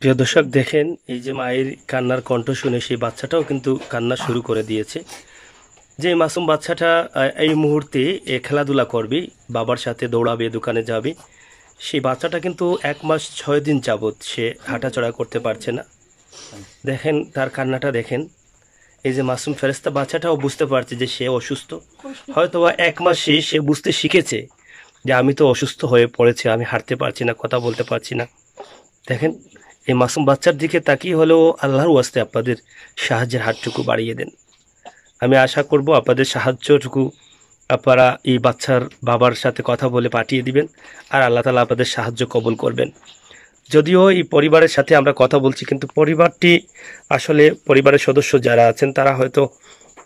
প্রিয় দর্শক, দেখেন এই যে মায়ের কান্নার কণ্ঠ শুনে সেই বাচ্চাটাও কিন্তু কান্না শুরু করে দিয়েছে। যে মাসুম বাচ্চাটা এই মুহূর্তে খেলাধুলা করবে, বাবার সাথে দৌড়াবে, দোকানে যাবে। সেই বাচ্চাটা কিন্তু এক মাস ছয় দিন যাবৎ সে হাঁটাচড়া করতে পারছে না। দেখেন তার কান্নাটা, দেখেন। এই যে মাসুম ফেরেস্তা বাচ্চাটাও বুঝতে পারছে যে সে অসুস্থ। হয়তো বা এক মাসে সে বুঝতে শিখেছে যে আমি তো অসুস্থ হয়ে পড়েছি, আমি হাঁটতে পারছি না, কথা বলতে পারছি না। দেখেন এই মাসুম বাচ্চার দিকে তাকিয়ে হলেও আল্লাহর ওয়াস্তে আপনাদের সাহায্যের হাতটুকু বাড়িয়ে দেন। আমি আশা করব আপনাদের সাহায্যটুকু আপনারা এই বাচ্চার বাবার সাথে কথা বলে পাঠিয়ে দিবেন আর আল্লাহ তালা আপনাদের সাহায্য কবল করবেন। যদিও এই পরিবারের সাথে আমরা কথা বলছি, কিন্তু পরিবারটি আসলে পরিবারের সদস্য যারা আছেন, তারা হয়তো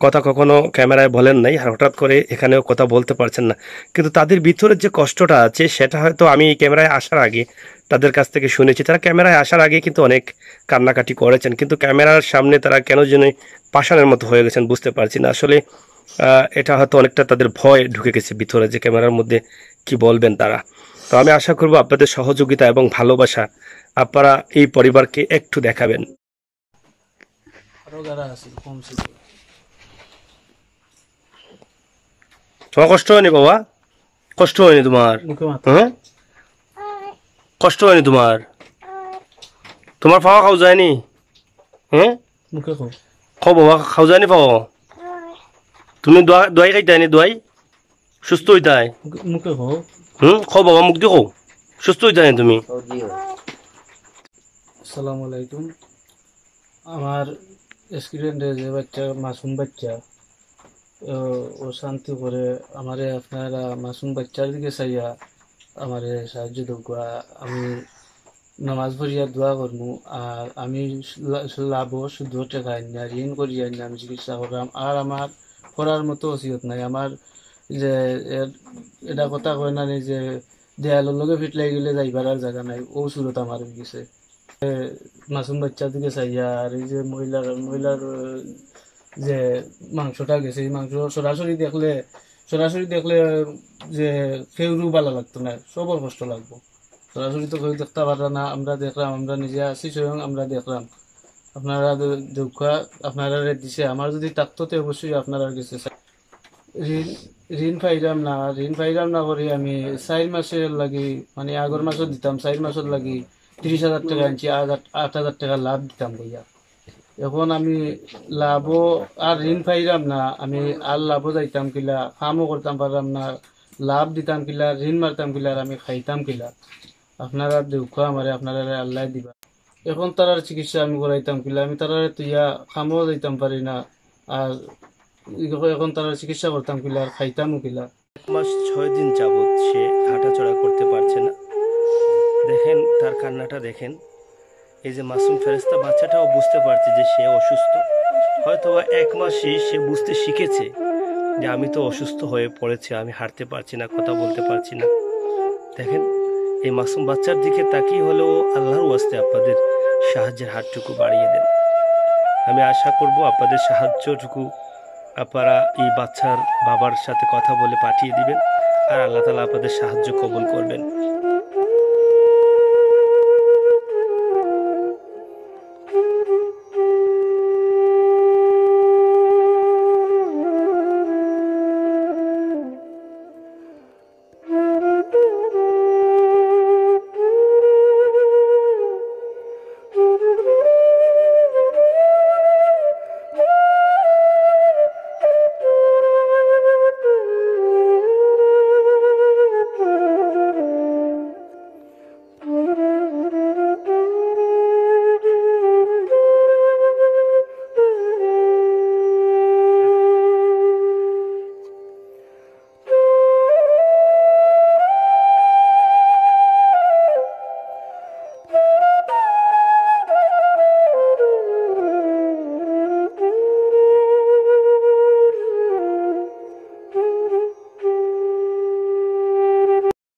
কথা কখনো ক্যামেরায় বলেন নাই আর হঠাৎ করে এখানেও কথা বলতে পারছেন না। কিন্তু তাদের ভিতরের যে কষ্টটা আছে, সেটা হয়তো আমি ক্যামেরায় আসার আগে তাদের কাছ থেকে শুনেছি। তারা ক্যামেরায় আসার আগে কিন্তু অনেক কান্নাকাটি করেছেন, কিন্তু ক্যামেরার সামনে তারা কেন যেন পাষাণের মতো হয়ে গেছেন বুঝতে পারছি না। আসলে এটা হয়তো অনেকটা তাদের ভয় ঢুকে গেছে ভিতরে যে ক্যামেরার মধ্যে কি বলবেন তারা। তো আমি আশা করব আপনাদের সহযোগিতা এবং ভালোবাসা আপনারা এই পরিবারকে একটু দেখাবেন। যারা আছে, কম তোমার কষ্ট হয়নি বাবা? কষ্ট হয়নি তোমার? হ্যাঁ? কষ্ট হয়নি তোমার? তোমার পাওয়া খাও যায়নি? হ্যাঁ? খাও। বাবা খাও যায়নি পাও তুমি দোয়া দোয়াই খাইতাই দোয়াই? সুস্থ হইতাই? হুম? খাও বাবা মুখ দিয়ে খাও সুস্থ হইতাই তুমি? আসসালামু আলাইকুম। আমার স্টুডেন্টে যে বাচ্চা মাসুম বাচ্চা ও ও শান্তি করে আমারে আপনারা মাসুম বাচ্চার দিকে চাইয়া আমারে সাহায্য দোয়া আমি নামাজ পড়িয়া দোয়া করব আর আমি লাভ শুদ্ধ টাকা আর ঋণ করি আনি আমি চিকিৎসা করলাম। আর আমার করার মতো অসিয়ত নাই। আমার যে এটা কথা কয় না যে দেয়ালের লগে ফিট লাগি গেলে যাইবার আর জায়গা নাই। ও সুরত আমার গেছে মাসুম বাচ্চার দিকে চাইয়া, আর এই যে মহিলার মহিলার যে মাংসটা গেছে মাংস সরাসরি দেখলে সরাসরি দেখলে যে কেউরু ভালো লাগতো না সবর কষ্ট লাগবো। সরাসরি তো কেউ দেখতে পারে না, আমরা দেখলাম, আমরা নিজে আছি, স্বয়ং আমরা দেখলাম। আপনারা দেখা, আপনারা দিছে, আমার যদি থাকতো তো অবশ্যই আপনারা গেছে। ঋণ ঋণ পাইলাম না, ঋণ পাইলাম না করে আমি চার মাসের লাগি মানে আগর মাসত দিতাম, চার মাসের লাগি ত্রিশ হাজার টাকা আনছি আট হাজার টাকা লাভ দিতাম বইয়া। এখন আমি লাভও আর ঋণ পাইলাম না। আমি আর লাভও যাইতাম কিলা কামও করতাম পারলাম না, লাভ দিতাম কিলা, ঋণ মারতাম কিলা আর আমি খাইতাম কিলা। আপনারা দুঃখ আমারে, আপনারা আল্লাহ দিবা। এখন তারার চিকিৎসা আমি করাইতাম কিলা, আমি তারারে তুইয়া কামও যাইতাম পারি না, আর এখন তারার চিকিৎসা করতাম কিলা আর খাইতামও কিলা। এক মাস ছয় দিন যাবৎ সে হাঁটাচড়া করতে পারছে না। দেখেন, তার কান্নাটা দেখেন। এই যে মাসুম ফেরেস্তা বাচ্চাটাও বুঝতে পারছে যে সে অসুস্থ। হয়তো এক মাসে সে বুঝতে শিখেছে যে আমি তো অসুস্থ হয়ে পড়েছি, আমি হাঁটতে পারছি না, কথা বলতে পারছি না। দেখেন, এই মাসুম বাচ্চার দিকে তাকিয়ে হলেও আল্লাহর ওয়াস্তে আপনাদের সাহায্যের হাতটুকু বাড়িয়ে দেন। আমি আশা করব আপনাদের সাহায্যটুকু আপনারা এই বাচ্চার বাবার সাথে কথা বলে পাঠিয়ে দিবেন আর আল্লাহ তালা আপনাদের সাহায্য কবল করবেন।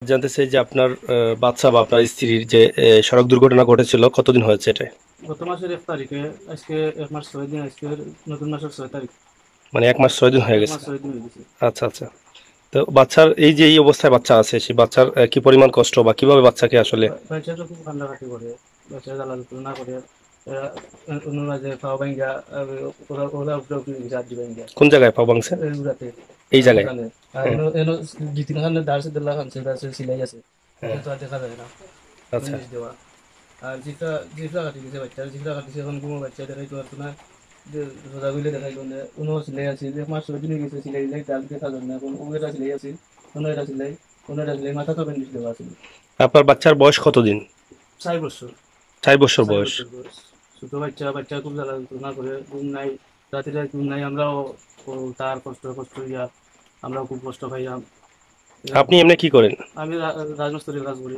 জানতে চাই যে আপনার বাচ্চা বা আপনার স্ত্রীর যে সড়ক দুর্ঘটনা ঘটেছিল কতদিন হয়েছে এটা গত মাসের এক তারিখে আজকে এক মাস ছয় দিন আজকে নতুন মাসের ছয় তারিখ। মানে এক মাস ছয় দিন হয়ে গেছে। আচ্ছা আচ্ছা। তো বাচ্চার এই যে এই অবস্থায় বাচ্চা আছে সেই বাচ্চার কি পরিমাণ কষ্ট বা কীভাবে বাচ্চাকে আসলে বাচ্চাটা খুব কান্নাকাটি করে বাচ্চা জ্বালা না করে কোন জায়গায় পাও উড়াতে। এই জায়গায়? দার্সে দিল্লা খান সিলাই আছে। হ্যাঁ। তো আর দেখা যায় না। আচ্ছা। আর জিফরা জিফরা কাটি দিছে বাচ্চা জিফরা কাটিছে এখন কোনো বাচ্চা দেখাই তো আর না যে রোজা গুলে দেখাই কোনে উনো সিলাই আছে যে মাস ছয় গেছে সিলাই তার দেখা যায় না। সিলাই আছে কোনো এটা সিলাই কোনো এটা সিলাই মাথা তো দেওয়া আছে। আপনার বাচ্চার বয়স কতদিন? চার বছর। চার বছর বয়স। ছোট বাচ্চা বাচ্চা খুব জ্বালা যন্ত্রণা করে ঘুম নাই রাত্রে ঘুম নাই আমরাও তার কষ্ট কষ্ট ইয়া আমরাও খুব কষ্ট পাইলাম। আপনি এমনি কি করেন? আমি রাজমিস্ত্রির কাজ করি।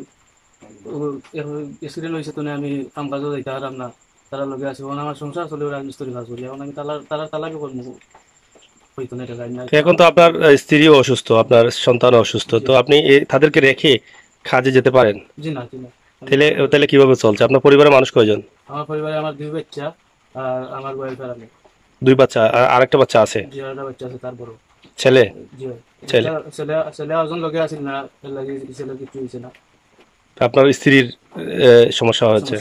এক্সিডেন্ট হয়েছে তো আমি কাম কাজও যাইতে পারলাম না। তারা লগে আছে আমার সংসার চলে রাজমিস্ত্রির কাজ করি। এখন আমি তালা তারা তালাকে করব? হইতো না এটা এখন তো আপনার স্ত্রীও অসুস্থ আপনার সন্তানও অসুস্থ তো আপনি তাদেরকে রেখে কাজে যেতে পারেন? জি না জি না। তাহলে তাহলে কীভাবে চলছে? আপনার পরিবারের মানুষ কয়জন? আমার পরিবারে আমার দুই বাচ্চা আর আমার ওয়াইফ আর আমি দুই বাচ্চা আর আরেকটা বাচ্চা আছে? যে একটা বাচ্চা আছে তার বড়। ছেলে? জি ছেলে? ছেলে ছেলে একজন লগে আছিল না এর লাগি ছেলে কিছু হয়েছে না। আপনার স্ত্রীর সমস্যা হয়েছে?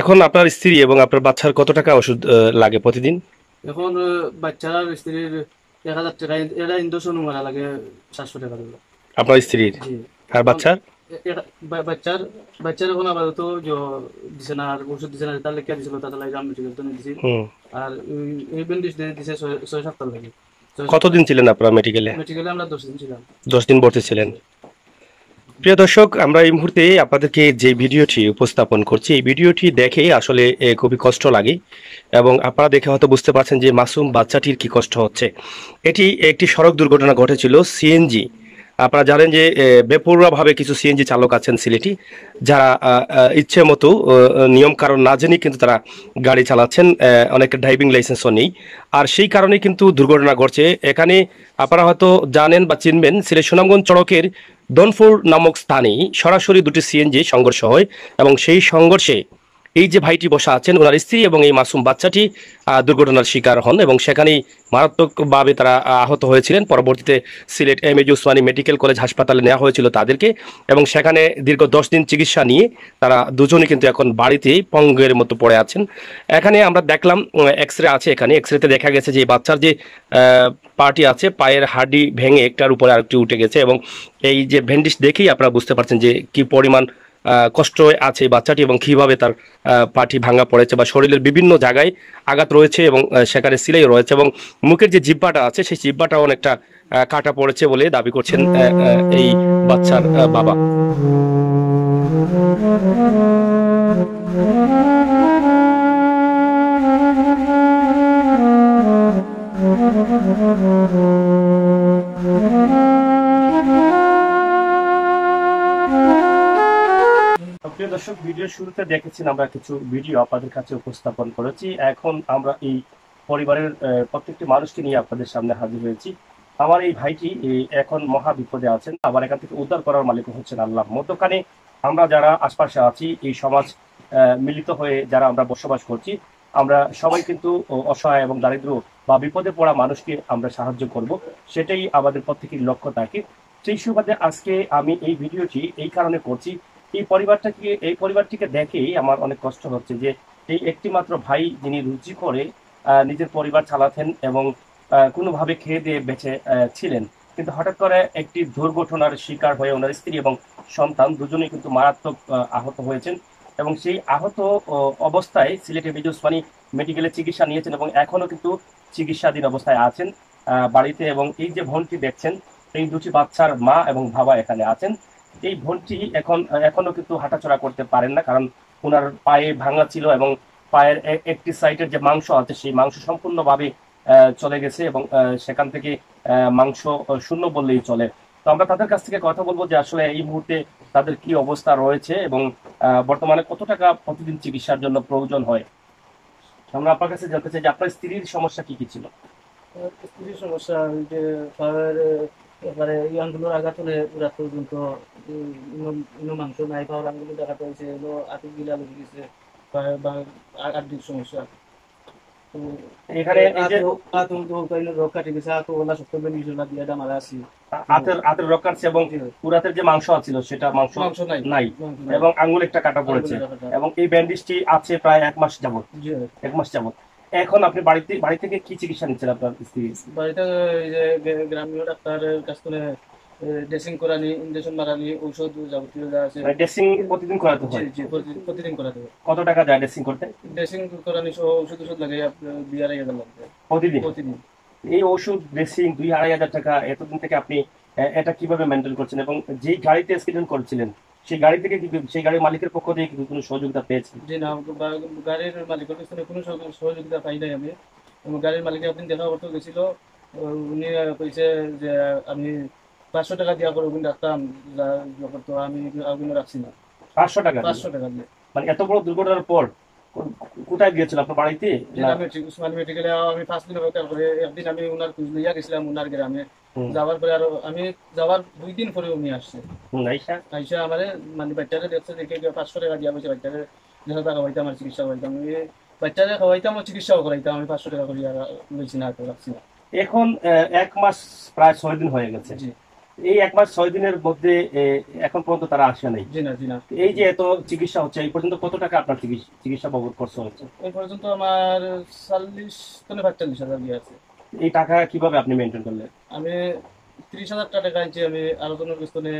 এখন আপনার স্ত্রী এবং আপনার বাচ্চার কত টাকা ওষুধ লাগে প্রতিদিন? এখন বাচ্চার স্ত্রীর এক হাজার টাকা এটা ইন্ডোশন মারা লাগে সাতশো টাকা আপনার স্ত্রীর? জি। আর বাচ্চার? বাচ্চার বাচ্চার এখন আপাতত দিছে না আর ওষুধ দিছে না তার লেখা দিছিল তার লাগে আমি তো দিছি আর এই- ব্যান্ডেজ দিয়ে দিছে ছয় সপ্তাহ লাগে কতদিন ছিলেন আপনারা মেডিকেলে মেডিকেলে আমরা দশ দিন ছিলাম দশ দিন ভর্তি ছিলেন প্রিয় দর্শক আমরা এই মুহূর্তে আপনাদেরকে যে ভিডিওটি উপস্থাপন করছি এই ভিডিওটি দেখে আসলে খুবই কষ্ট লাগে এবং আপনারা দেখে হয়তো বুঝতে পারছেন যে মাসুম বাচ্চাটির কি কষ্ট হচ্ছে। এটি একটি সড়ক দুর্ঘটনা ঘটেছিল সিএনজি আপনারা জানেন যে বেপরোয়াভাবে কিছু সিএনজি চালক আছেন সিলেটি, যারা ইচ্ছে মতো নিয়ম কারণ না জেনে কিন্তু তারা গাড়ি চালাচ্ছেন অনেকের ড্রাইভিং লাইসেন্সও নেই। আর সেই কারণে কিন্তু দুর্ঘটনা ঘটছে। এখানে আপনারা হয়তো জানেন বা চিনবেন, সিলেট সুনামগঞ্জ সড়কের দনফুর নামক স্থানে সরাসরি দুটি সিএনজি সংঘর্ষ হয় এবং সেই সংঘর্ষে এই যে ভাইটি বসা আছেন, ওনার স্ত্রী এবং এই মাসুম বাচ্চাটি দুর্ঘটনার শিকার হন এবং সেখানেই মারাত্মকভাবে তারা আহত হয়েছিলেন। পরবর্তীতে Sylhet M A G Osmani medical college হাসপাতালে নেওয়া হয়েছিল তাদেরকে এবং সেখানে দীর্ঘ দশ দিন চিকিৎসা নিয়ে তারা দুজনই কিন্তু এখন বাড়িতেই পঙ্গের মতো পড়ে আছেন। এখানে আমরা দেখলাম এক্স রে আছে এখানে। এক্স রেতে দেখা গেছে যে বাচ্চার যে পাটি আছে, পায়ের হাড্ডি ভেঙে একটার উপরে আরেকটি উঠে গেছে এবং এই যে ভেন্ডিস দেখেই আপনারা বুঝতে পারছেন যে কি পরিমাণ কষ্ট আছে বাচ্চাটি এবং কীভাবে তার পাটি ভাঙা পড়েছে বা শরীরের বিভিন্ন জায়গায় আঘাত রয়েছে এবং সেখানে সিলাই রয়েছে এবং মুখের যে জিব্বাটা আছে সেই জিব্বাটা অনেকটা কাটা পড়েছে বলে দাবি করছেন এই বাচ্চার বাবা। দর্শক ভিডিও শুরুতে দেখেছেন আমরা কিছু ভিডিও আপনাদের কাছে উপস্থাপন করেছি। এখন আমরা এই পরিবারের প্রত্যেকটি মানুষকে নিয়ে আপনাদের সামনে হাজির হয়েছি। আমার এই ভাইটি এখন মহা বিপদে আছেন। আবার এখান থেকে উদ্ধার করার মালিক হচ্ছেন আল্লাহ। মধ্যখানে আমরা যারা আশপাশে আছি, এই সমাজ মিলিত হয়ে যারা আমরা বসবাস করছি, আমরা সবাই কিন্তু অসহায় এবং দারিদ্র বা বিপদে পড়া মানুষকে আমরা সাহায্য করব। সেটাই আমাদের প্রত্যেকের লক্ষ্য থাকে। সেই সুবাদে আজকে আমি এই ভিডিওটি এই কারণে করছি এই পরিবারটাকে, এই পরিবারটিকে দেখেই আমার অনেক কষ্ট হচ্ছে যে এই একটি মাত্র ভাই যিনি রুচি করে নিজের পরিবার চালাতেন এবং কোনোভাবে খেয়ে দিয়ে বেঁচে ছিলেন। কিন্তু হঠাৎ করে একটি দুর্ঘটনার শিকার হয়ে ওনার স্ত্রী এবং সন্তান দুজনেই কিন্তু মারাত্মক আহত হয়েছেন এবং সেই আহত অবস্থায় সিলেটে মেজর উসমানী মেডিকেলে চিকিৎসা নিয়েছেন এবং এখনও কিন্তু চিকিৎসাধীন অবস্থায় আছেন বাড়িতে এবং এই যে ভনটি দেখছেন, এই দুটি বাচ্চার মা এবং বাবা এখানে আছেন। এই বোনটি এখন, এখনও কিন্তু হাঁটাচলা করতে পারেন না, কারণ ওনার পায়ে ভাঙা ছিল এবং পায়ের একটি সাইডের যে মাংস আছে, সেই মাংস সম্পূর্ণভাবে চলে গেছে এবং সেখান থেকে মাংস শূন্য বললেই চলে। তো আমরা তাদের কাছ থেকে কথা বলব যে আসলে এই মুহূর্তে তাদের কি অবস্থা রয়েছে এবং বর্তমানে কত টাকা প্রতিদিন চিকিৎসার জন্য প্রয়োজন হয়? আমরা আপনার কাছে জানতে চাই যে আপনার স্ত্রীর সমস্যা কি কি ছিল? স্ত্রীর সমস্যা এবারে এই আঙ্গুলের আঘাত হলে রাত পর্যন্ত ইনো- মাংস নাই পাওয়ার আঙ্গুলের আঘাত হয়েছে এলো আটক গিলা লেগে গেছে বা- আর্থিক সমস্যা। এখানে হাতের এবং পুরাতের যে মাংস ছিল সেটা মাংস নাই। এবং আঙ্গুল একটা কাটা পড়েছে। এবং এই ব্যান্ডেজটি আছে প্রায় এক মাস যাবত এক মাস যাবত এখন আপনি বাড়িতে বাড়ি থেকে কি চিকিৎসা নিচ্ছেন আপনার স্ত্রী? বাড়িতে এই যে গে- গ্রামীয় ডাক্তারের কাছ থেকে ড্রেসিং করানি ইঞ্জেকশন মারানি ঔষধ যাবতীয় যা আছে। ড্রেসিং প্রতিদিন করাতে হয়? জি প্রতিদিন করাতে হবে কত টাকা যায় ড্রেসিং করতে? ড্রেসিং করানি সহ ঔষধ ওষুধ লাগে দুই আড়াই হাজার লাগবে প্রতিদিন? প্রতিদিন। এই ওষুধ ড্রেসিং দুই আড়াই হাজার টাকা এতদিন থেকে আপনি এটা কীভাবে মেনটেন করছেন? এবং যে গাড়িতে অ্যাক্সিডেন্ট করছিলেন সেই গাড়ি থেকে সেই গাড়ির মালিকের পক্ষ থেকে কি কোনো সহযোগিতা পেয়েছে জি না গাড়ির মালিকের পক্ষ থেকে কোনো সহযোগিতা পাই নাই আমি। গাড়ির মালিক একদিন দেখা করতে গেছিল উনি কইছে যে আমি পাঁচশো টাকা দিয়া করে ওগুলো রাখতাম আমি ওগুলো রাখছি না। পাঁচশো টাকা পাঁচশো টাকা দিয়ে। মানে এত বড় দুর্ঘটনার পর কোথায় গিয়েছিল? আপনার বাড়িতে? উসমান মেডিকেলে আমি পাঁচ দিন হোটেল করে একদিন আমি খোঁজ লইয়া গেছিলাম ওনার গ্রামে। যাওয়ার পরে আরও আমি যাওয়ার দুই দিন পরে উনি আসছে। আইসা? আমারে মানে বাচ্চারে দেখছে দেখে পাঁচশো টাকা দিয়া বাচ্চারে দেড়শো টাকা খাওয়াইতাম আর চিকিৎসা করাইতাম আমি বাচ্চারে খাওয়াইতাম আর চিকিৎসাও করাইতাম আমি পাঁচশো টাকা লইছি না রাখছি না। এখন এক মাস প্রায় ছয় দিন হয়ে গেছে। এই এক মাস ছয় দিনের মধ্যে এখন পর্যন্ত তারা আসে নাই। এই যে এত চিকিৎসা হচ্ছে এই পর্যন্ত কত টাকা আপনার চিকিৎসা বাবদ খরচ হচ্ছে? এই পর্যন্ত আমার চল্লিশ থেকে হাজার দিয়ে আছে। এই টাকা কীভাবে আপনি মেনটেন করলেন? আমি ত্রিশ হাজার টাকা আনছি আমি আলোচনার পিছনে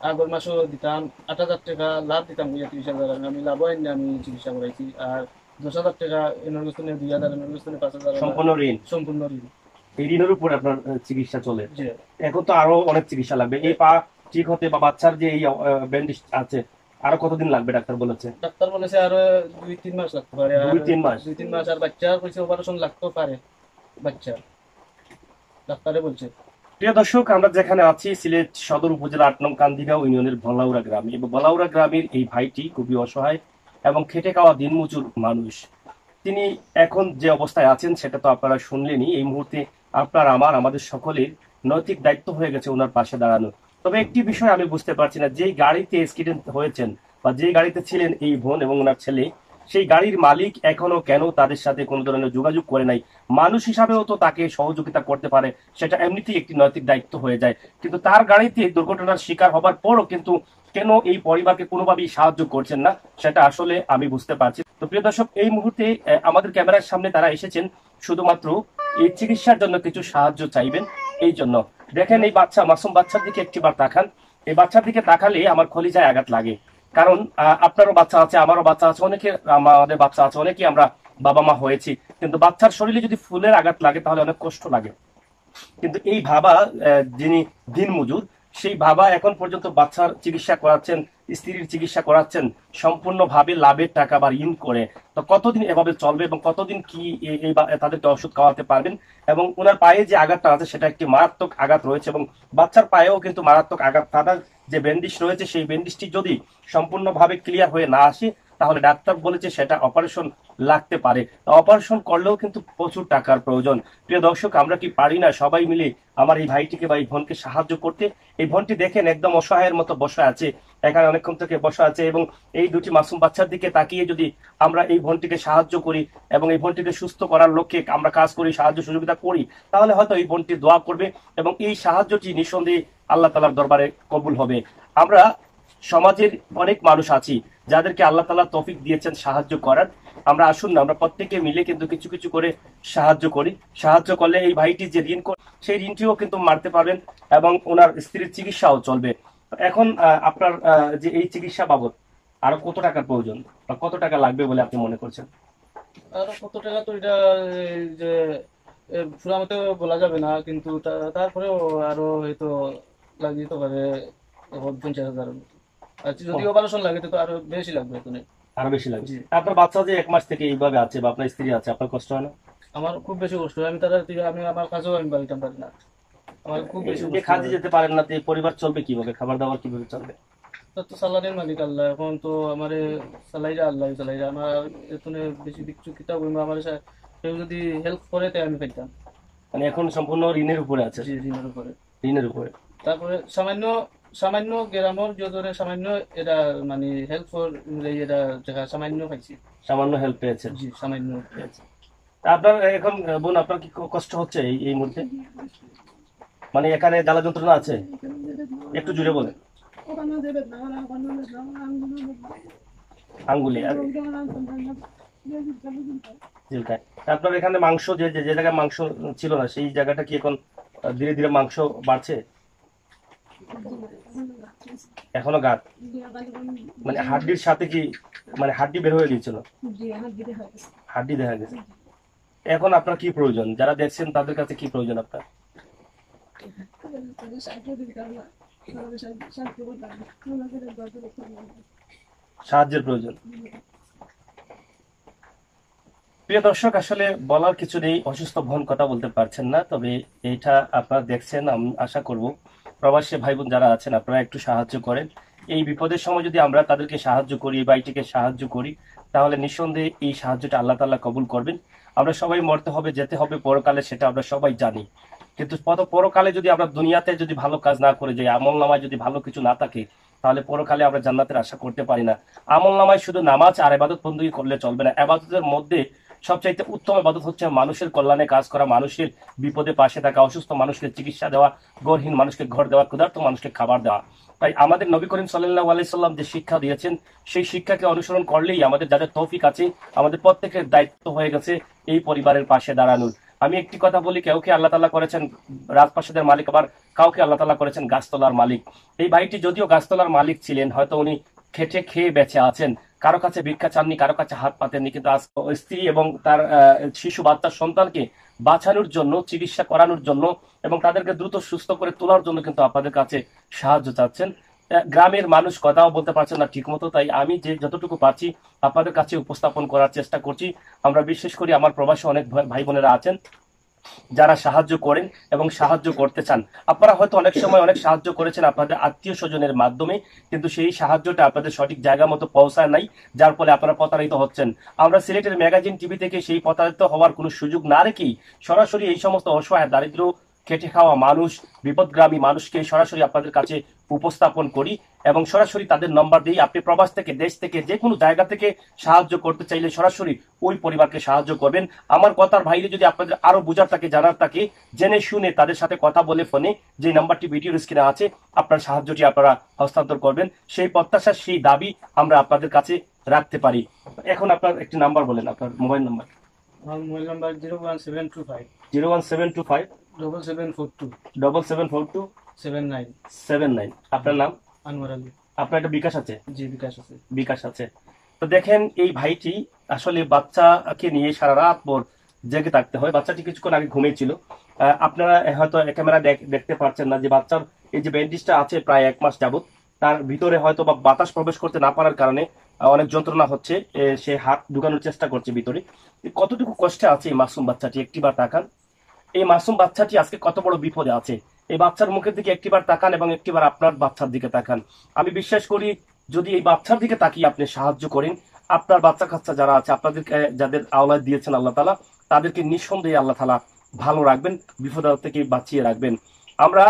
আগের মাসও দিতাম আট হাজার টাকা লাভ দিতাম ত্রিশ হাজার আমি লাভ আইনি আমি চিকিৎসা করাইছি। আর দশ হাজার টাকা এনার পিছনে দুই হাজার এনার পিছনে পাঁচ হাজার সম্পূর্ণ ঋণ? সম্পূর্ণ ঋণ। এই ঋণের উপর আপনার চিকিৎসা চলে। এখন তো আরও অনেক চিকিৎসা লাগবে। এই পা ঠিক হতে বা বাচ্চার যে এই ব্যান্ডেজ আছে আরও কতদিন লাগবে ডাক্তার বলেছে? ডাক্তার বলেছে আরও দুই তিন মাস লাগতে পারে। দুই তিন মাস? দুই তিন মাস আর বাচ্চার কইছে অপারেশন লাগতেও পারে। বাচ্চা ডাক্তারে বলছে। প্রিয় দর্শক আমরা যেখানে আছি সিলেট সদর উপজেলা আট নং কান্দিগাঁও ইউনিয়নের বলাউরা গ্রামে। এবং বলাউরা গ্রামের এই ভাইটি খুবই অসহায় এবং খেটে খাওয়া দিনমজুর মানুষ। তিনি এখন যে অবস্থায় আছেন সেটা তো আপনারা শুনলেনই। এই মুহূর্তে আপনার, আমার, আমাদের সকলের নৈতিক দায়িত্ব হয়ে গেছে ওনার পাশে দাঁড়ানো। তবে একটি বিষয় আমি বুঝতে পারছি না যে গাড়িতে অ্যাক্সিডেন্ট হয়েছেন বা যে গাড়িতে ছিলেন এই বোন এবং ওনার ছেলে, সেই গাড়ির মালিক এখনও কেন তাদের সাথে কোনো ধরনের যোগাযোগ করে নাই? মানুষ হিসাবেও তো তাকে সহযোগিতা করতে পারে, সেটা এমনিতেই একটি নৈতিক দায়িত্ব হয়ে যায়। কিন্তু তার গাড়িতে দুর্ঘটনার শিকার হবার পরও কিন্তু কেন এই পরিবারকে কোনোভাবেই সাহায্য করছেন না, সেটা আসলে আমি বুঝতে পারছি। তো প্রিয় দর্শক, এই মুহূর্তে আমাদের ক্যামেরার সামনে তারা এসেছেন, শুধুমাত্র এই চিকিৎসার জন্য কিছু সাহায্য চাইবেন এই জন্য। দেখেন এই বাচ্চা মাসুম বাচ্চার দিকে একটিবার তাকান। এই বাচ্চার দিকে তাকালে আমার খলিজায় আঘাত লাগে। কারণ আপনারও বাচ্চা আছে আমারও বাচ্চা আছে অনেকে আমাদের বাচ্চা আছে অনেকে আমরা বাবা মা হয়েছি। কিন্তু বাচ্চার শরীরে যদি ফুলের আঘাত লাগে তাহলে অনেক কষ্ট লাগে। কিন্তু এই আহ, যিনি দিনমজুর সেই বাবা এখন পর্যন্ত বাচ্চার চিকিৎসা করাচ্ছেন স্ত্রীর চিকিৎসা করাচ্ছেন, সম্পূর্ণভাবে লাভের টাকা বা ঋণ করে। তো কতদিন এভাবে চলবে এবং কতদিন কি এই- তাদেরকে ওষুধ খাওয়াতে পারবেন? এবং ওনার পায়ে যে আঘাতটা আছে, সেটা একটি মারাত্মক আঘাত রয়েছে এবং বাচ্চার পায়েও কিন্তু মারাত্মক আঘাত। তাদের যে ব্যান্ডিশ রয়েছে, সেই ব্যান্ডিশটি যদি সম্পূর্ণভাবে ক্লিয়ার হয়ে না আসে তাহলে ডাক্তার বলেছে সেটা অপারেশন লাগতে পারে। অপারেশন করলেও কিন্তু প্রচুর টাকার প্রয়োজন। প্রিয় দর্শক, আমরা কি পারি না? সবাই মিলে আমার এই ভাইটিকে বা এই বোনকে সাহায্য করতে। এই বোনটি দেখেন একদম অসহায়ের মতো বসে আছে। এখানে অনেকক্ষণ থেকে বসে আছে এবং এই দুটি মাসুম বাচ্চার দিকে তাকিয়ে যদি আমরা এই বোনটিকে সাহায্য করি এবং এই বোনটিকে সুস্থ করার লক্ষ্যে আমরা কাজ করি, সাহায্য সহযোগিতা করি, তাহলে হয়তো এই বোনটি দোয়া করবে এবং এই সাহায্যটি নিঃসন্দেহে আল্লাহ তালার দরবারে কবুল হবে। আমরা সমাজের অনেক মানুষ আছি। যাদেরকে আল্লাহ তালা তফিক দিয়েছেন সাহায্য করার। আমরা আসুন না, আমরা প্রত্যেকে মিলে কিন্তু কিছু কিছু করে সাহায্য করি। সাহায্য করলে এই ভাইটি যে ঋণ সেই ঋণটিও কিন্তু মারতে পারবেন এবং ওনার স্ত্রীর চিকিৎসাও চলবে। এখন আপনার যে এই চিকিৎসা বাবদ আরও কত টাকার প্রয়োজন বা কত টাকা লাগবে বলে আপনি মনে করছেন? আর কত টাকা তো এটা যে পুরা বলা যাবে না, কিন্তু তারপরেও আরও হয়তো লাগিয়ে পারে পঞ্চাশ হাজার যদি অপারেশন লাগে তো আরও বেশি লাগবে তো আরও বেশি লাগবে। আপনার বাচ্চা যে এক মাস থেকে এইভাবে আছে বা আপনার স্ত্রী আছে আপনার কষ্ট হয় না? আমার খুব বেশি কষ্ট হয়। আমি তাদের আমি আমার কাছেও আমি বাড়িতে পারি না। আমার খুব বেশি কাজে যেতে পারেন না পরিবার চলবে কীভাবে? খাবার দাবার কীভাবে চলবে? তো মালিক আল্লাহ। এখন তো আমার সালাইরা আল্লাহ সালাইরা। আমার এতনে বেশি কিছু কিতাব আমার কেউ যদি হেল্প করে তাই আমি পাইতাম। মানে এখন সম্পূর্ণ ঋণের উপরে আছে? ঋণের উপরে। ঋণের উপরে। তারপরে সামান্য সামান্য গ্রামের যদরে সামান্য এটা মানে হেল্প ফর এটা জায়গা সামান্য পাইছি। সামান্য হেল্প পেয়েছে। জি সামান্য তা আপনার এখন বোন আপনার কি কষ্ট হচ্ছে এই এই মুহূর্তে? মানে এখানে জ্বালা যন্ত্রণা আছে? একটু জুড়ে বলেন। আঙ্গুলে আপনার এখানে মাংস যে যে জায়গায় মাংস ছিল না সেই জায়গাটা কি এখন ধীরে ধীরে মাংস বাড়ছে? এখনও গাত? মানে হাড্ডির সাথে কি মানে হাড্ডি বের হয়ে গিয়েছিল? হাড্ডি দেখা গেছে। এখন আপনার কি প্রয়োজন? যারা দেখছেন তাদের কাছে কি প্রয়োজন আপনার? সাহায্যের প্রয়োজন। প্রিয় দর্শক আসলে বলার কিছু নেই অসুস্থ বোন কথা বলতে পারছেন না তবে এইটা আপনারা দেখছেন আমি আশা করব। প্রবাসী ভাই বোন যারা আছেন, আপনারা একটু সাহায্য করেন। এই বিপদের সময় যদি আমরা তাদেরকে সাহায্য করি, এই সাহায্য করি, তাহলে নিঃসন্দেহে এই সাহায্যটা আল্লাহ তাল্লাহ কবুল করবেন। আমরা সবাই মরতে হবে, যেতে হবে, পরকালে সেটা আমরা সবাই জানি। কিন্তু পরকালে যদি আমরা দুনিয়াতে যদি ভালো কাজ না করে যাই, আমল নামায় যদি ভালো কিছু না থাকে, তাহলে পরকালে আমরা জান্নাতের আশা করতে পারি না। আমল নামায় শুধু নামাজ আর এবাদত বন্দী করলে চলবে না। এবাদতের মধ্যে সবচাইতে উত্তম এবাদত হচ্ছে মানুষের কল্যাণে কাজ করা, মানুষের বিপদে পাশে থাকা, অসুস্থ মানুষকে চিকিৎসা দেওয়া, গরহীন মানুষকে ঘর দেওয়া, ক্ষুধার্ত মানুষকে খাবার দেওয়া। তাই আমাদের নবী করিম সাল্লাহ আলাইসাল্লাম যে শিক্ষা দিয়েছেন, সেই শিক্ষাকে অনুসরণ করলেই আমাদের যাদের তৌফিক আছে, আমাদের প্রত্যেকের দায়িত্ব হয়ে গেছে এই পরিবারের পাশে দাঁড়ানোর। আমি একটি কথা বলি কেউকে আল্লাহ তালা করেছেন রাজপ্রাসাদের মালিক, আবার কাউকে আল্লাহ তালা করেছেন গাছতলার মালিক? এই ভাইটি যদিও গাছতলার মালিক ছিলেন, হয়তো উনি খেটে খেয়ে বেঁচে আছেন কারও কাছে ভিক্ষা চাননি, কারও কাছে হাত পাতেননি, কিন্তু আজ স্ত্রী এবং তার শিশু বাচ্চার সন্তানকে বাঁচানোর জন্য, চিকিৎসা করানোর জন্য এবং তাদেরকে দ্রুত সুস্থ করে তোলার জন্য কিন্তু আপনাদের কাছে সাহায্য চাচ্ছেন। গ্রামের মানুষ কথাও বলতে পারছেন না ঠিক মতো তাই আমি যে যতটুকু পারছি আপনাদের কাছে উপস্থাপন করার চেষ্টা করছি। আমরা বিশেষ করে আমার প্রবাসী অনেক ভাই বোনেরা আছেন। যারা সাহায্য করেন এবং সাহায্য করতে চান। আপনারা হয়তো অনেক সময় অনেক সাহায্য করেছেন আপনাদের আত্মীয় স্বজনের মাধ্যমে, কিন্তু সেই সাহায্যটা আপনাদের সঠিক জায়গা মতো পৌঁছায় নাই, যার ফলে আপনারা প্রতারিত হচ্ছেন। আমরা সিলেটের ম্যাগাজিন টিভি থেকে সেই প্রতারিত হওয়ার কোনো সুযোগ না রেখেই সরাসরি এই সমস্ত অসহায় দারিদ্র খেটে খাওয়া মানুষ বিপদগ্রামী মানুষকে সরাসরি আপনাদের কাছে উপস্থাপন করি এবং সরাসরি তাদের নম্বর দিই আপনি প্রবাস থেকে দেশ থেকে যে কোনো জায়গা থেকে সাহায্য করতে চাইলে সরাসরি ওই পরিবারকে সাহায্য করবেন। আমার কথার ভাইরে যদি আপনাদের আরও বোঝার থাকে জানার থাকে জেনে শুনে তাদের সাথে কথা বলে ফোনে যে নাম্বারটি ভিডিও স্ক্রিনে আছে আপনার সাহায্যটি আপনারা হস্তান্তর করবেন। সেই প্রত্যাশা সেই দাবি আমরা আপনাদের কাছে রাখতে পারি। এখন আপনার একটি নাম্বার বলেন আপনার মোবাইল নাম্বার আমার mobile number zero one seven two five zero one seven two five double seven four two double seven four two seven nine seven nine আপনার নাম? আনোয়ার আলী। আপনার একটা বিকাশ আছে? জি বিকাশ আছে। বিকাশ আছে। তো দেখেন এই ভাইটি আসলে বাচ্চাকে নিয়ে সারা রাত ভোর জেগে থাকতে হয়। বাচ্চাটি কিছুক্ষণ আগে ঘুমিয়েছিল আপনারা হয়তো ক্যামেরা দেখতে পাচ্ছেন না যে বাচ্চার এই যে ব্যান্ডেজটা আছে প্রায় এক মাস যাবত তার ভিতরে হয়তো বা বাতাস প্রবেশ করতে না পারার কারণে অনেক যন্ত্রণা হচ্ছে। সে হাত ঢুকানোর চেষ্টা করছে ভিতরে। কতটুকু কষ্টে আছে এই মাসুম বাচ্চাটি? একটিবার তাকান। এই মাসুম বাচ্চাটি আজকে কত বড় বিপদে আছে? এই বাচ্চার মুখের দিকে একটিবার তাকান এবং একটিবার আপনার বাচ্চার দিকে তাকান। আমি বিশ্বাস করি, যদি এই বাচ্চার দিকে তাকিয়ে আপনি সাহায্য করেন, আপনার বাচ্চা কাচ্চা যারা আছে আপনাদের যাদের আওলাদ দিয়েছেন আল্লাহ তালা তাদেরকে নিঃসন্দেহে আল্লাহ তালা ভালো রাখবেন বিপদ থেকে বাঁচিয়ে রাখবেন। আমরা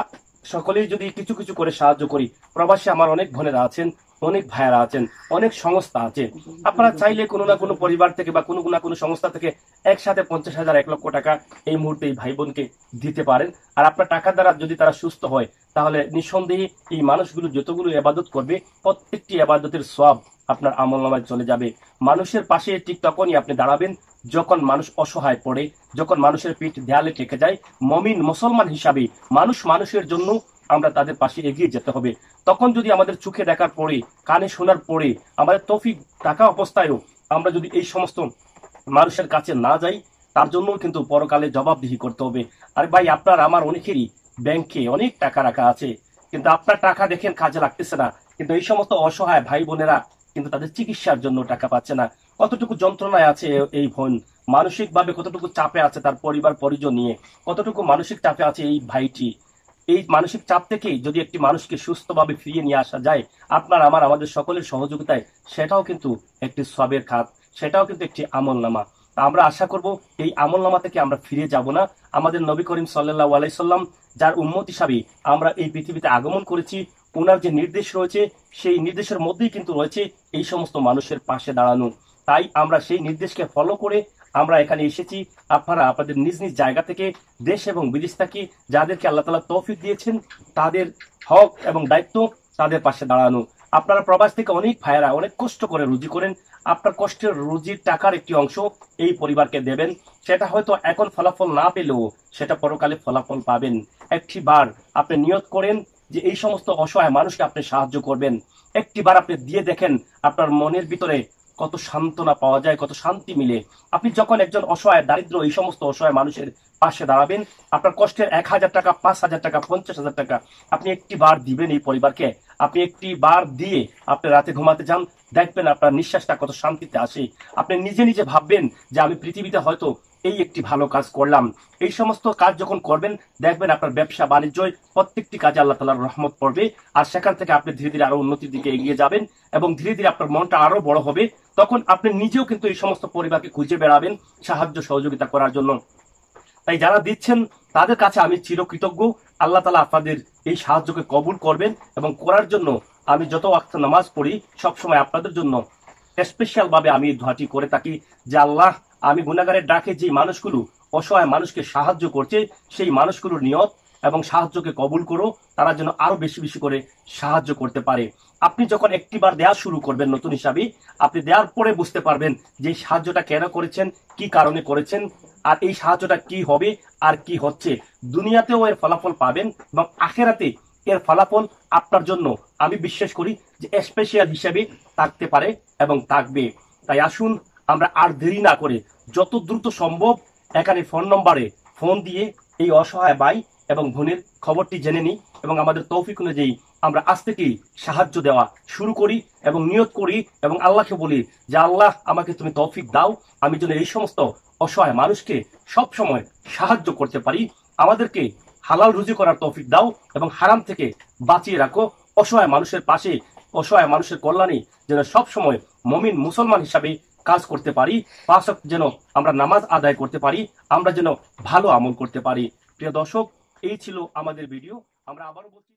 সকলেই যদি কিছু কিছু করে সাহায্য করি, প্রবাসী আমার অনেক বোনেরা আছেন অনেক ভাইয়েরা আছেন, অনেক সংস্থা আছে। আপনারা চাইলে কোনো না কোনো পরিবার থেকে বা কোনো না কোনো সংস্থা থেকে একসাথে পঞ্চাশ হাজার, এক লক্ষ টাকা এই মুহূর্তে এই ভাই বোনকে দিতে পারেন। আর আপনার টাকা দ্বারা যদি তারা সুস্থ হয়, তাহলে নিঃসন্দেহে এই মানুষগুলো যতগুলো এবাদত করবে, প্রত্যেকটি এবাদতের সব আপনার আমল নামায় চলে যাবে। মানুষের পাশে ঠিক তখনই আপনি দাঁড়াবেন, যখন মানুষ অসহায় পড়ে, যখন মানুষের পিঠ দেয়ালে টেকে যায়। মমিন মুসলমান হিসাবে মানুষ মানুষের জন্য আমরা তাদের পাশে এগিয়ে যেতে হবে। তখন যদি আমাদের চোখে দেখার পরে, কানে শোনার পরে আমাদের তফিক থাকা অবস্থায়ও আমরা যদি এই সমস্ত মানুষের কাছে না যাই, তার জন্য কিন্তু পরকালে জবাবদিহি করতে হবে। আর ভাই, আপনার আমার অনেকেরই ব্যাংকে অনেক টাকা রাখা আছে, কিন্তু আপনার টাকা দেখেন কাজে লাগতেছে না। কিন্তু এই সমস্ত অসহায় ভাই বোনেরা কিন্তু তাদের চিকিৎসার জন্য টাকা পাচ্ছে না। কতটুকু যন্ত্রণায় আছে এই বোন? মানসিক ভাবে কতটুকু চাপে আছে তার পরিবার পরিজন নিয়ে? কতটুকু মানসিক চাপে আছে এই ভাইটি? এই মানসিক চাপ থেকেই যদি একটি মানুষকে সুস্থভাবে ফিরিয়ে নিয়ে আসা যায়, আপনার, আমার, আমাদের সকলের সহযোগিতায় সেটাও কিন্তু একটি সবের খাত, সেটাও কিন্তু একটি আমল নামা আমরা আশা করব এই আমল নামা থেকে আমরা ফিরে যাব না। আমাদের নবী করিম সাল্লাহ আলাইসাল্লাম যার উন্মত হিসাবে আমরা এই পৃথিবীতে আগমন করেছি ওনার যে নির্দেশ রয়েছে, সেই নির্দেশের মধ্যেই কিন্তু রয়েছে এই সমস্ত মানুষের পাশে দাঁড়ানো। তাই আমরা সেই নির্দেশকে ফলো করে আমরা এখানে এসেছি। আপনারা আপনাদের নিজ নিজ জায়গা থেকে দেশ এবং বিদেশ থেকে, যাদেরকে আল্লাহ তালা তৌফিক দিয়েছেন, তাদের হক এবং দায়িত্ব তাদের পাশে দাঁড়ানো। আপনারা প্রবাস থেকে অনেক ভাইয়েরা অনেক কষ্ট করে রুজি করেন। আপনার কষ্টের রুজির টাকার একটি অংশ এই পরিবারকে দেবেন। সেটা হয়তো এখন ফলাফল না পেলেও সেটা পরকালে ফলাফল পাবেন। একটি বার আপনি নিয়ত করেন যে এই সমস্ত অসহায় মানুষকে আপনি সাহায্য করবেন। একটি বার আপনি দিয়ে দেখেন আপনার মনের ভিতরে কত সান্ত্বনা পাওয়া যায়, কত শান্তি মিলে। আপনি যখন একজন অসহায়, দারিদ্র, এই সমস্ত অসহায় মানুষের পাশে দাঁড়াবেন, আপনার কষ্টের এক হাজার টাকা, পাঁচ হাজার টাকা, পঞ্চাশ হাজার টাকা, আপনি একটি বার দিবেন এই পরিবারকে। আপনি একটি বার দিয়ে আপনি রাতে ঘুমাতে যান, দেখবেন আপনার নিঃশ্বাসটা কত শান্তিতে আসে। আপনি নিজে নিজে ভাববেন যে আমি পৃথিবীতে হয়তো এই একটি ভালো কাজ করলাম। এই সমস্ত কাজ যখন করবেন, দেখবেন আপনার ব্যবসা, বাণিজ্য, প্রত্যেকটি কাজে আল্লাহ তালার রহমত পড়বে। আর সেখান থেকে আপনি ধীরে ধীরে আরও উন্নতির দিকে এগিয়ে যাবেন এবং ধীরে ধীরে আপনার মনটা আরও বড় হবে। তখন আপনি নিজেও কিন্তু এই সমস্ত পরিবারকে খুঁজে বেড়াবেন সাহায্য সহযোগিতা করার জন্য। তাই যারা দিচ্ছেন, তাদের কাছে আমি চিরকৃতজ্ঞ। আল্লাহ তালা আপনাদের এই সাহায্যকে কবুল করবেন এবং করার জন্য আমি যত ওয়াক্ত নামাজ পড়ি সবসময় আপনাদের জন্য স্পেশাল ভাবে আমি দোয়াটি করে থাকি যে, আল্লাহ, আমি গুণাগারের ডাকে যে মানুষগুলো, অসহায় মানুষকে সাহায্য করছে, সেই মানুষগুলোর নিয়ত এবং সাহায্যকে কবুল করো, তারা যেন আরও বেশি বেশি করে সাহায্য করতে পারে। আপনি যখন একটিবার দেওয়া শুরু করবেন নতুন হিসাবে, আপনি দেওয়ার পরে বুঝতে পারবেন যে সাহায্যটা কেন করেছেন, কি কারণে করেছেন, আর এই সাহায্যটা কি হবে আর কি হচ্ছে। দুনিয়াতেও এর ফলাফল পাবেন এবং আখেরাতে এর ফলাফল আপনার জন্য আমি বিশ্বাস করি যে স্পেশাল হিসেবে থাকতে পারে এবং থাকবে। তাই আসুন, আমরা আর দেরি না করে যত দ্রুত সম্ভব এখানে ফোন নম্বরে ফোন দিয়ে এই অসহায় ভাই এবং বোনের খবরটি জেনে নিই এবং আমাদের তৌফিক অনুযায়ী আমরা আজ থেকেই সাহায্য দেওয়া শুরু করি এবং নিয়ত করি এবং আল্লাহকে বলি যে, আল্লাহ, আমাকে তুমি তৌফিক দাও। আমি যেন এই সমস্ত অসহায় মানুষকে সব সময় সাহায্য করতে পারি। আমাদেরকে হালাল রুজি করার তৌফিক দাও এবং হারাম থেকে বাঁচিয়ে রাখো। অসহায় মানুষের পাশে, অসহায় মানুষের কল্যাণে যেন সব সময় মমিন মুসলমান হিসাবে কাজ করতে পারি। ওয়াক্ত যেন আমরা নামাজ আদায় করতে পারি। আমরা যেন ভালো আমল করতে পারি। প্রিয় দর্শক এই ছিল আমাদের ভিডিও আমরা আবারও বলছি